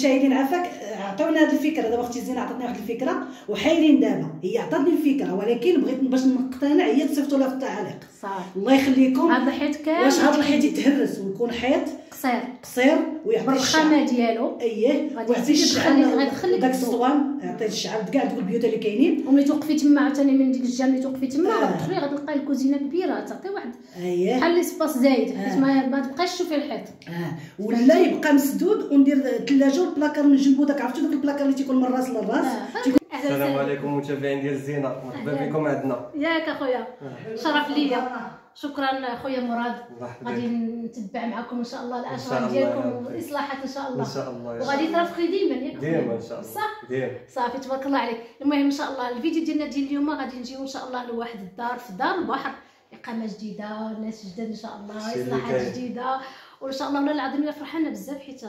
المشاهدين عافاك آه، عطونا هذه الفكرة. دابا أختي زينة عطاتني واحد الفكرة وحايرين دابا. هي عطاتني الفكرة ولكن بغيت باش نقتنع هي تصيفطوا لها في التعاليق. صافي. الله يخليكم. هذا الحيط كامل. واش هذا الحيط يتهرس ويكون حيط؟ قصير. قصير ويعطي الشعر. بالرخامه ديالو. اييه ويعطي لك داك. الصوان. يعطي الشعر. كاع دوك البيوت اللي كاينين. وملي توقفي تما عاوتاني من ديك الجهة ملي توقفي تما آه. غتلقاي الكوزينه كبيرة. تعطي واحد اييه بحال l'espace زايد. آه. حيت ما ما تبقاش تشوفي الحيط. آه. ولا يبقى مسدود وندير الثلاجه والبلاكار من جنبو داك عرفتوا داك البلاكار اللي تيكون من راس للراس؟ السلام وسهلا. عليكم متابعين ديال الزينة. مرحبا. بكم عندنا. ياك أخويا. شرف ليا. شكرا أخويا مراد. غادي نتبع معكم إن شاء الله إن شاء الاشغال الله ديالكم. والإصلاحات إن شاء الله. إن شاء الله وغادي. ترافقي ديما ياك ديما؟ إن شاء الله. صح؟ ديما. صافي تبارك الله عليك. المهم إن شاء الله الفيديو ديالنا ديال اليوم غادي نجيو إن شاء الله لواحد الدار في دار البحر. اقامه جديدة ناس جداد إن شاء الله إصلاحات. جديدة. وان شاء الله والله العظيم الا فرحانة بزاف حيت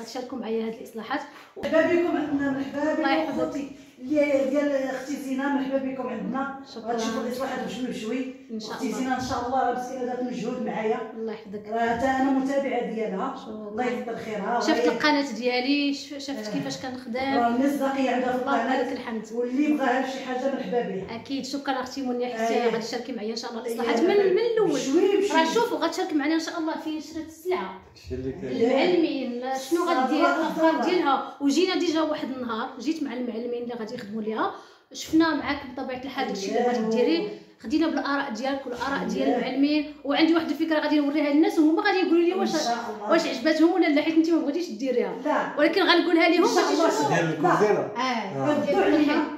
غتشاركوا معايا هاد الاصلاحات. مرحبا بكم عندنا مرحبا بكم اللي ديال أختي زينة مرحبا بكم عندنا. غتشوفوا الإصلاحات بشوي بشوي. إن شاء الله. زينه إن شاء الله. مسكينه دات مجهود معايا. الله يحفظك. راه حتى أنا متابعة ديالها. الله. يكثر خيرها شفت وهي- القناة ديالي ش- شفت آه. كيفاش كنخدم. راه المصداقيه عندها في الله القناة. لك الحمد. واللي بغاها شي حاجة مرحبا به أكيد. شكرا أختي منى حيت أيه. غادي تشاركي معايا إن شاء الله. الإصلاحات. من من الأول. راه شوفوا غتشارك معنا إن شاء الله في نشره السلعة. المعلمين. شنو غدير الافكار. ديالها. وجينا déjà واحد النهار جيت مع المعلمين اللي غادي يخدموا ليها. شفنا معاك بطبيعة الحال داكشي اللي غادي ديري خدينا بالآراء ديالك والآراء ديال. المعلمين وعندي واحد الفكرة غادي نوريها للناس وهما غادي يقولوا لي واش. واش عجباتهم ولا لا حيت أنت ما بغيتيش ديريها لا. ولكن غنقولها لهم باش. يشوفوا. ديال الكوزينة. آه.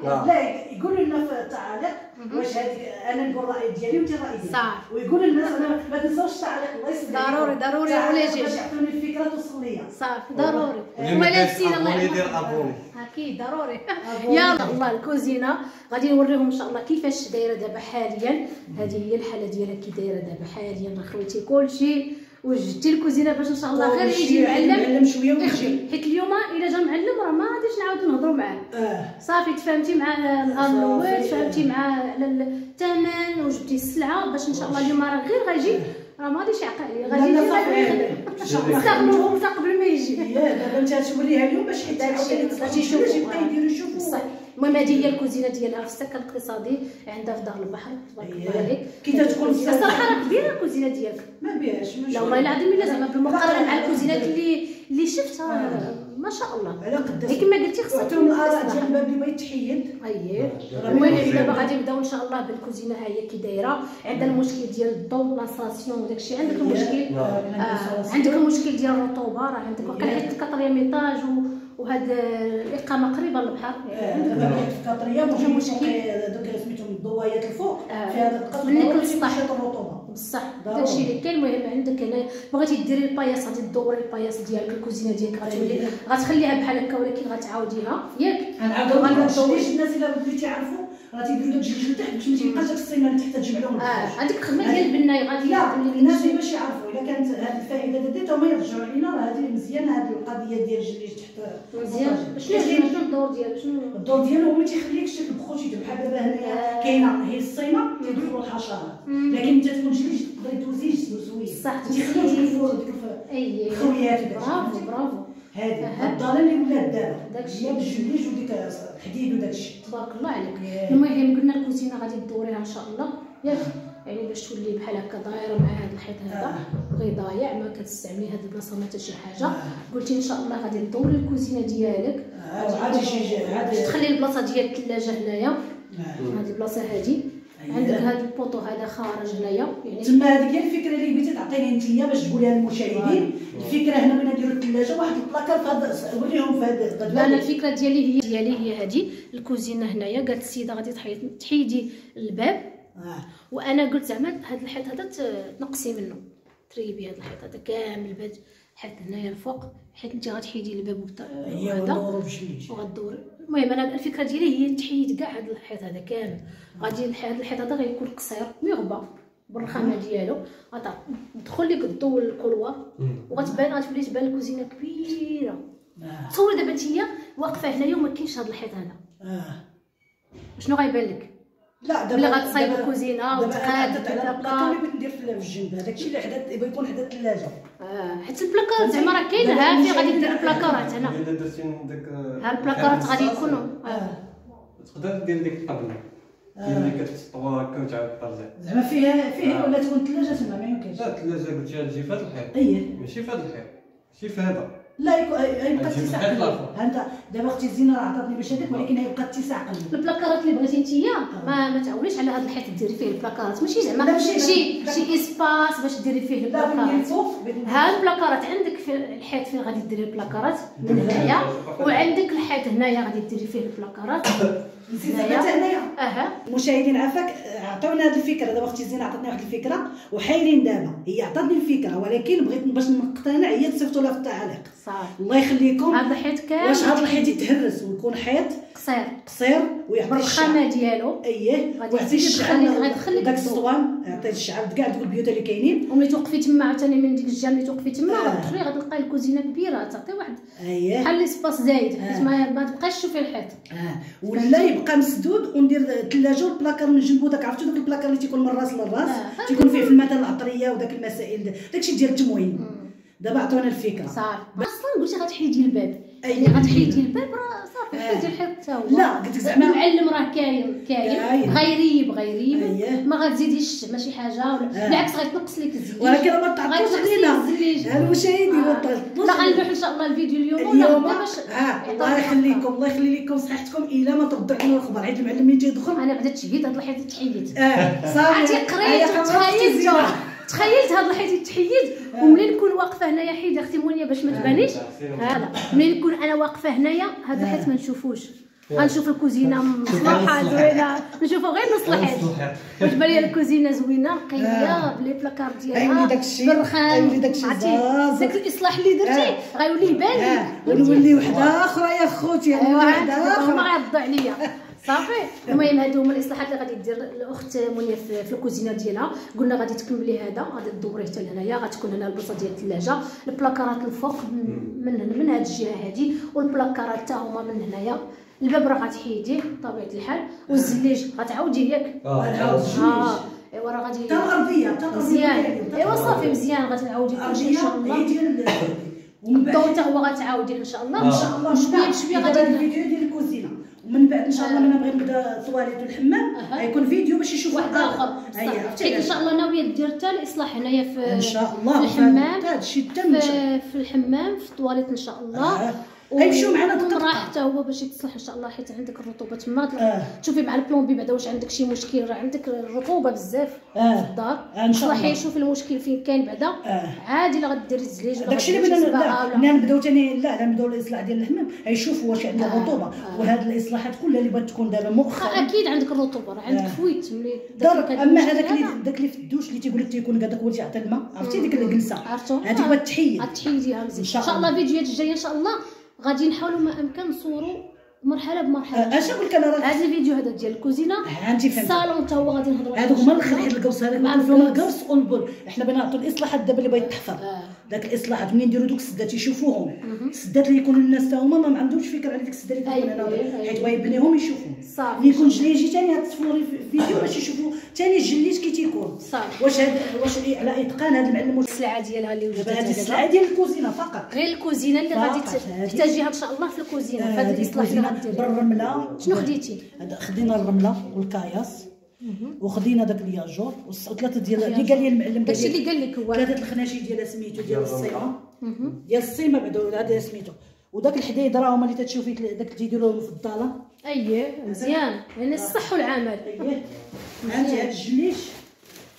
آه. لا يقولوا لنا في التعاليق واش هذيك أنا نقول الراي ديالي وأنت الراي ديالك. صح. ويقولوا للناس أنا ما تنساوش التعاليق الله يسلمك. ضروري- ضروري ولا باش يجي. يعطوني الفكرة توصل ليا صافي ضروري. واللي ما ولا كاينش نسينا الله يدير يحفظك أبوني. أكيد ضروري. يلا. الله. الكوزينة. غادي نوريهم إن شاء الله كيفاش دايرة دابا حاليا. هذه هي الحالة ديالها كي دايرة دابا حاليا. خويتي كلشي وجدتي الكوزينة باش إن شاء الله. غير يجي معلم معلم شوية ويجي. حيت اليوم إلا جا معلم راه ما غاديش نعاودو نهضروا معاه. آه. صافي تفاهمتي صافي. الأول تفاهمتي معاه على الثمن وجبتي السلعة باش إن شاء الله اليوم راه غير غيجي. راه ما غاديش يعقل عليه غادي لا، لا، حتى قبل ما يجي. يا دابا انت توريها اليوم باش غادي يشوفوا. يبقى يديروا يشوفوا. المهم هذه هي الكوزينة ديالها في السكن الاقتصادي عندها في دار البحر. تبارك الله. عليك. كي الكوزينة- الصراحه راه كبيرة الكوزينة ديالك. ما بيهاش لا والله العظيم إلا زعما بالمقارنة مع الكوزينات اللي اللي شفتها آه. ما شاء الله. على هي كما قلتي وعطيهم الآراء ديال الباب اللي بغيت تحيد اييه راه المهم مزيان. دابا غادي نبداو إن شاء الله بالكوزينة ها هي كي دايرة؟ عندنا المشكل ديال الضوء لاساسيون وداكشي عندك المشكل آه عندك المشكل ديال الرطوبة؟ راه عندك. وقع حيت ال quatrième étage وهاد الإقامة قريبة للبحر. دابا كاين في كاطريه ماشي مشكل؟ دوك سميتهم الضوايات الفوق. آه. في هذا القسم منك للسطح. الرطوبة. بصح. داكشي اللي كاين المهم عندك هنا بغيتي ديري ال paillasse غادي تدوري ال paillasse ديالك الكوزينة ديالك غتولي أييه. غتخليها بحال هكا ولكن غتعاوديها ياك. غندوري الناس إلا تعرفوا راه تيديروا داك الجوج لتحت باش ما تيبقاش داك السيمانه اللي تحت تجمع لهم آه. هذيك الخدمه ديال البناي غادي لا الناس. باش يعرفوا إلا كانت هذه الفائدة ديتها هما يرجعوا علينا راه هذه مزيانة هذه القضية ديال الجليج تحت مزيان شنو شنو الدور ديالو شنو الدور ديالو هو ما تيخليكش تبخو شي بحال دابا هنايا آه. كاينة هي الصيمه تيدخلوا الحشرات مم. لكن انت تكون جليج تقدري توزي جسم سويه صح، يدخلوا ديك الخويات برافو. برافو هذه. الضاله اللي ولات دابا داكشي. هي بالجليج وديك الحديد وداك الشيء تبارك الله عليك. المهم قلنا الكوزينه غادي تدوريها إن شاء الله ياك يعني باش تولي بحال هكا دايره مع هذا الحيط هذا غير ضايع ما كتستعملي هذه البلاصة ما حتى شي حاجة آه. قلتي إن شاء الله غادي تدوري الكوزينه ديالك آه، عادي باش تخلي البلاصة ديال الثلاجة هنايا آه. هذه البلاصة هذه أييه. عندك هذا البوطو هذا خارج هنايا يعني تما هذيك هي الفكرة اللي بغيتي تعطيني انت باش تقوليها للمشاهدين. الفكرة هنا بغينا نديروا الثلاجة واحد البلاكار في هذا وريهم في هذا لا أنا الفكرة ديالي هي ديالي هي هذه الكوزينة هنايا قالت السيدة غادي تحيد تحيدي الباب. آه. وأنا قلت زعما هذا الحيط هذا تنقصي منه. تريبي هذا الحيط هذا كامل بهاد الحيط هنايا الفوق. حيت انت غتحيدي الباب وهذا. وغدوري المهم أنا الفكرة ديالي هي تحيد كاع هذا الحيط هذا كامل. غادي هذا الحيط هذا غيكون قصير مغبى بالرخامة ديالو. غتدخل لك الضوء للكولوار وغتبان غتولي تبان الكوزينة كبيرة. آه. تصوري دابا أنت واقفة هنايا وما كاينش هذا الحيط هذا. آه. شنو غيبان لك؟ لا دابا اللي غتصايب دابا- الكوزينه وتقاد ال placard. ال placard اللي بغيت ندير في الجنب هذاك الشيء اللي حدا يبغى يكون حدا الثلاجة. آه، حيت البلاكارات زعما راه كاينة ها في غادي ندير البلاكارات هنا إلا درتي داك ها البلاكارات غادي يكونوا. آه. آه. تقدر دير ديك الطبله هي اللي كتسطوى هكا وتعاود ترجع زعما فيها فيها ولا تكون ثلاجه تما ما يمكنش. لا الثلاجة قلتي تجي في هذا الحيط. أيه. ماشي في هذا الحيط. ماشي في هذا. لا يكون يبقى اتساع انت دابا أختي زينه راه عطاتني باش هذاك ولكن يبقى اتساع قليل. البلاكارات اللي بغيتي نتيا ما ما تعوليش على هذا الحيط ديري فيه البلاكارات. ماشي لا، زعما شي شي espace باش ديري فيه البلاكارات. ها البلاكارات عندك في الحيط فين غادي ديري البلاكارات؟ من هنايا. وعندك الحيط هنايا غادي ديري فيه البلاكارات. نسيت حتى هنايا أها. المشاهدين عافاك عطاونا هذه الفكرة. دابا أختي زينة عطاتني واحد الفكرة. وحايرين دابا. هي عطاتني الفكرة ولكن بغيت باش نقتنع هي تصيفطوا لها في التعاليق صافي. الله يخليكم. هذا الحيط كامل. واش هذا الحيط يتهرس ويكون حيط قصير. قصير ويعطي الشعر بالرخامه ديالو. اييه غادي ويعطي لك داك. الصوان يعطي الشعر كاع دوك البيوت اللي كاينين. وملي توقفي تما عاوتاني من ديك الجهة ملي توقفي تما آه. غتدخلي غتلقاي الكوزينة كبيرة تعطي واحد اييه بحال l'espace زايد. آه. حيت ما ما تبقاش تشوفي الحيط. آه. ولا يبقى مسدود وندير الثلاجه والبلاكار نجنبو داك عرفتوا داك البلاكار اللي تيكون من راس للراس آه. تيكون فيه في المثل العطرية وداك المسائل داكشي ديال التموين. دابا عطونا الفكرة. أصلا قلتي غتحيدي الباب. يعني غتحيدي الباب راه آه. حيدي الحيط حتى هو. لا، قلت لك زعما- المعلم راه كاين كاين. غيريب غيريب. أيه. ما غتزيديش ماشي حاجة ولا آه. بالعكس غيتنقص لك الزليج ولكن ما تعطلوش علينا. المشاهدين ما آه. تعطلوش لا غنلوح إن شاء الله الفيديو اليوم. ولا غدا باش آه الله يخليكم الله يخلي لكم صحتكم. إلا ما تردوا علينا الخبر. حيت المعلم ملي تيدخل أنا بدأت تشهيد هاد الحيط يتحيد آه صافي. عرفتي قريت وتخيلت تزينة. تخيلت هاد الحيط يتحيد آه. وملي نكون واقفة هنايا حيد أختي منيا باش ما تبانيش؟ هذا. ملي نكون أنا واقفة هنايا هذا الحيط ما نشوفوش. غنشوف الكوزينة مصلحة زوينة. نشوفوا غير نص الحيط وتبان لي الكوزينة زوينة نقيه آه. ب les placards ديالها بالرخام عرفتي. داك الإصلاح اللي درتي آه. غيولي يبان. آه. لك ونولي وحده أخرى يا خوتي نولي وحده هما أخرى غيردوا عليا. صافي. المهم هادو هما الاصلاحات اللي غادي دير الأخت منيا في الكوزينة ديالها. قلنا غادي تكملي هذا غادي تدوريه حتى لهنايا غتكون هنا البلاصة ديال الثلاجة. البلاكارات الفوق من من, من هاد الجهة هادي. والبلاكارات حتى هما من هنايا. الباب راه غتحيديه بطبيعه الحال. والزليج غتعاودي ياك. غنعاود آه. ايوا راه غادي حتى الارضيه حتى الارضيه مزيان. ايوا الأرضية. صافي مزيان. غتعاودي كلشي إن شاء الله. الضوء حتى هو غتعاودي إن شاء الله. إن شاء الله. شوية بشويه غادي الفيديو ديال الكوزينة. ومن بعد إن شاء الله آه. ملي نبغي نبدأ الطواليت والحمام. غيكون فيديو باش يشوفوا واحد آخر حيت إن؟ شاء الله ناوية دير حتى الإصلاح هنايا في إن شاء الله الحمام في, في الحمام في الطواليت إن شاء الله آه. غيمشيو معنا دقة. حتى هو باش يتصلح إن شاء الله حيت عندك الرطوبة تما آه. تشوفي مع البلومبي بعدا واش عندك شي مشكل راه عندك الرطوبة بزاف آه. في الدار آه، إن شاء الله. شوفي المشكل فين كاين بعدا آه. عادي لا غديري الزليج داكشي اللي بدنا نبداو ثاني لا نبداو الإصلاح ديال الحمام غيشوفوا واش عندنا آه. رطوبه آه. وهاد الإصلاحات كلها اللي بغات تكون دابا مؤخرا آه، أكيد عندك الرطوبة راه عندك آه. فويت ملي داك أما هذاك اللي. داك اللي في الدوش اللي تيقول لك تيكون هذاك هو اللي تيعطي الماء عرفتي ديك الجلسة عرفتو هذيك بغات تحيد مزيان إن شاء الله الفيديوهات الجاية إن شاء الله غادي نحاولوا ما أمكن نصوروا مرحلة بمرحلة اش نقول لك أنا راه هذا الفيديو هذا ديال الكوزينة الصالون حتى هو غادي نهضروا عليه هذوك هما. الخليط القوس هذاك الفلوس. القوس والبول إحنا بغينا نعطوا الإصلاحات دابا اللي بغيت تحفر آه. داك الإصلاحات منين نديروا دوك السدات يشوفوهم السدات اللي يكونوا الناس حتى هما ما عندهمش فكرة على ديك السدات اللي تكون هنا أيوة، أيوة. حيت بغا يبنيهم يشوفوهم صافي. يكون جليجي ثاني غتصوري في فيديو باش يشوفوا ثاني الجليج كي تيكون صافي. واش هذا واش على إتقان هذا المعلم السلعة ديالها اللي وجدت دابا هذه. السلعة ديال الكوزينة فقط غير الكوزينة اللي غادي. تحتاجيها إن شاء الله في الكوزينة في الإصلاح غديري بالرملة. شنو خديتي؟ خدينا الرملة والكاياس. وخدينا داك الياجور. وثلاثة ديال اللي قال لي المعلم داكشي قال لك هو. ثلاثة الخناشي ديال سميتو ديال الصيمه ديال الصيمه بعدا هذا سميتو. وداك الحديد راه هما اللي تتشوفي داك اللي تيديروهم في الضاله أييه مزيان. يعني آه. الصح والعمل. أييه. عندي هاد الجليش.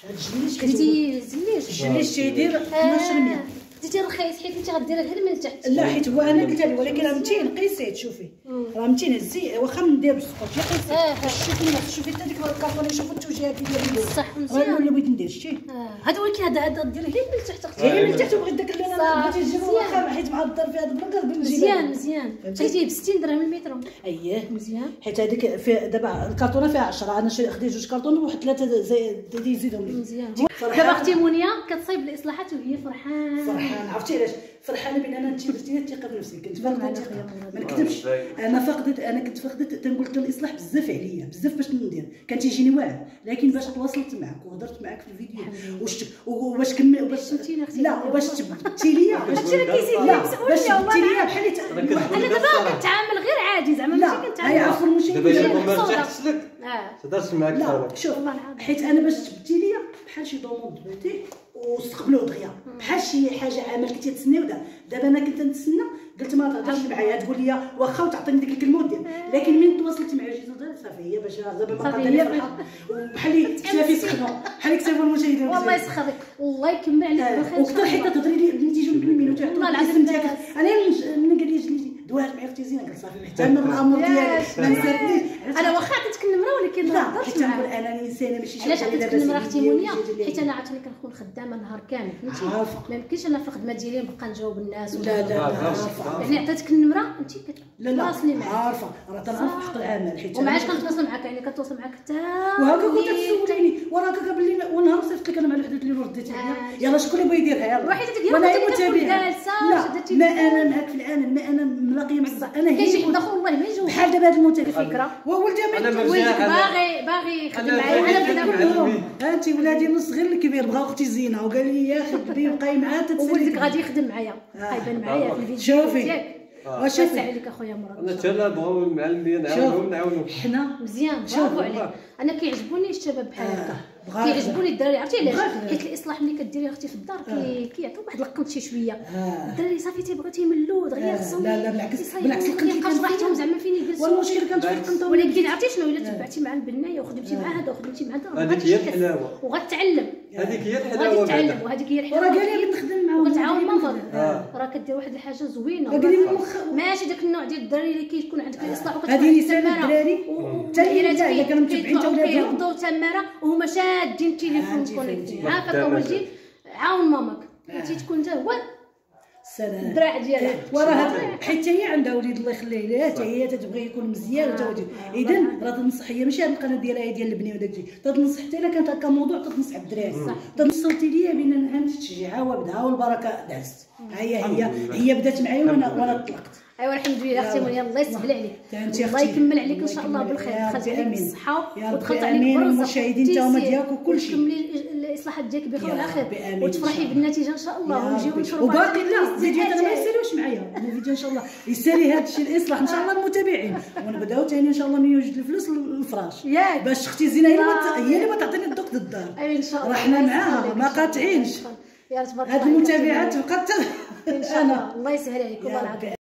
هاد الجليش كيدير الجليش الجليش تيدير 12 100 ديتي رخيص حيت انت غديري غير من تحت لا حيت هو أنا قلت لك ولكن راه متين قيسيت شوفي. راه متين هزي واخا ندير بالسكوت يا قيسيت آه، آه. شوفي شوفي حتى ديك الكارطون يشوفوا التوجيه ديالي صح مزيان. ولا بغيت ندير شتيه آه. هذا ولكن هذا هذا دير غير من تحت أختي غير من تحت وبغيت داك اللي أنا بغيت نجيبو واخا حيت معضل في هذا البلاكر مزيان مزيان. خديتيه ب 60 درهم المترو اييه مزيان. حيت هذيك دابا الكارطونه فيها 10 أنا خديت جوج كارطون وواحد ثلاثة زيدهم. لي مزيان دابا أختي منيا كتصايب الاصلاحات وهي فرحانة. فرحان عرفتي علاش؟ فرحانة بأن أنا أنت درتي لي الثقة بنفسي كنت فاقدة الثقة. ما نكذبش. أنا فقدت أنا كنت فقدت تنقول لك الإصلاح بزاف عليا. بزاف باش ندير. كان تيجيني واعر. لكن باش تواصلت معك وهضرت معك في الفيديو. واش وباش كمل باش شفتيني أختي؟ لا وباش. تبتي ليا؟ باش لا مسؤوليه باش تبتي ليا. بحال أنا دابا كنتعامل غير عادي. زعما لا ماشي هي كنتعامل عفوا المشاهدين دابا ما. ارتحتش لك آه تهضرش معاك لا شوف. حيت أنا باش تبتي ليا بحال شي demande بلاتي واستقبلوا دغيا. بحال شي حاجة عمل كنتي تسناو دا دابا أنا كنت نتسنى قلت ما تهضرش معايا تقول لي واخا وتعطيني ديك الكلمة ودير لكن من تواصلت مع جيزو صافي هي باش دابا ما وبحال اللي كتافي سخنوا بحال كتافوا المشاهدين والله يسخرك الله يكمل عليك. بالخير وكثر حتى تهضري لي بنتي جوج كلمين وتعطي والله العظيم. أنا من قال لي دوات معايا أختي زينه قلت صافي محترم الامر يا ديالك ما. نسالنيش أنا واخا عطيتك ولكن ما حيت نقول معاك أنا إنسانة ماشي شي علاش عطيتك النمره أختي منيا. حيت أنا عاوتاني كنكون خدامة النهار كامل فهمتي؟ عارفة. ما يمكنش أنا في الخدمه ديالي نبقى نجاوب الناس لا لا. يعني عطيتك النمرة انت كتواصلي معايا. عارفه راه تنعرف حق العمل حيت أنا- كنتواصل معاك يعني كنتواصل معاك حتى وهكا كنت تسوليني. وراك قبل لي ونهار صيفط لك أنا مع الوحدات اللي رديتي عليا آه. يلا شكون اللي بغى يديرها؟ يلا. روحي تدير وأنا متابعة. لا ما. أنا معك في العالم ما أنا ملاقية معك أنا كاين شي هي حد اخر والله ما يجاوب بحال دابا هذا المتابع فكره وولدي أنا ما باغي باغي يخدم أنا معايا. أنا علمي. انت ولادي نص غير الكبير بغا أختي زينة. وقال لي يا خدمي وبقاي معاها تتسالي وولدك غادي يخدم معايا. آه. غيبان معايا في الفيديو. شوفي. واش واسع عليك أخويا مراد أنا حتى لا بغاو المعلمين نعاونهم نعاونهم. حنا؟ مزيان. برافو. عليك. أنا كيعجبوني الشباب بحال آه، هكا. بغا كيعجبوني الدراري عرفتي علاش؟ حيت الاصلاح ملي كديري أختي في الدار كي كيعطيو واحد القنت شي شوية. آه. الدراري صافي تيبغيو تيملوا دغيا آه، خصهم لا، لا، بالعكس- بالعكس كيبقاش كان راحتهم. زعما فين يجلسوا. والمشكل كانت في. القنطه ولكن عرفتي شنو؟ إلا تبعتي مع البناية وخدمتي مع هذا وخدمتي مع هذا راه هذيك هي الحلاوة. وغتعلم. هذيك هي وغادي الحلاوه تتعلم بعدا. وهذيك هي الحلوه وراه قال لي نخدم معاهم وتعاون منظر. آه. راه كدير واحد الحاجة زوينة. ماشي داك النوع ديال الدراري اللي كيكون عندك الإصلاح وكتكون هذه لسان تمارة. الدراري. حتى هي والعيالات لا، إلا كانوا متبعين تولادهم. كيرفضوا تمارة وهما شادين التليفون connectés تمام. ولدي عاون ماماك. فهمتي تكون انت هو الدراع ديالها. وراه حيت هي عندها وليد الله يخليه لها حتى هي تتبغي يكون مزيان وتوجه اذا راه تنصح هي ماشي هاد القناة ديالها هي ديال البنيه وداك الشيء. تنصح حتى إلا كانت هكا موضوع تنصح الدراري تنصوتي ليا بان نعم تشجيعها وبدها والبركة دازت. ها هي هي هي بدات معايا وأنا وأنا طلقت ايوا الحمد لله. أختي مريم الله يسهل عليك. الله يكمل عليك إن شاء الله بالخير. دخلت عليك. بالصحة ودخلت عليك بالرزق والمشاهدين تا هما تيسير ديالك وكل شيء. وتكملي الإصلاحات ديالك بخير يا على خير وتفرحي شاء الله. بالنتيجه ان شاء الله. ونجيو نشربوا وباقي لا الفيديوهات أنا ما يسالوش معايا. الفيديو إن شاء الله يسالي هذا الشيء الإصلاح. إن شاء الله المتابعين ونبداو ثاني إن شاء الله من يوجد الفلوس للفراش. ياك. باش أختي زينة هي اللي ما تعطيني الدوق الدار. اي إن شاء الله. راه حنا الله معاها، ما. قاطعينش. هاد المتابعات بقات. إن شاء الله. الله يسهل عليك. والله العظيم.